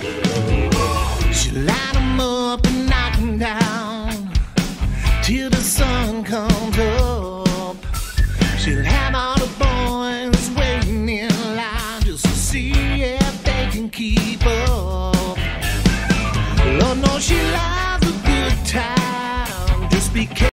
She light them up and knock them down till the sun comes up. She'll have all the boys waiting in line just to see if they can keep up. Lord knows she loves a good time. Just be careful.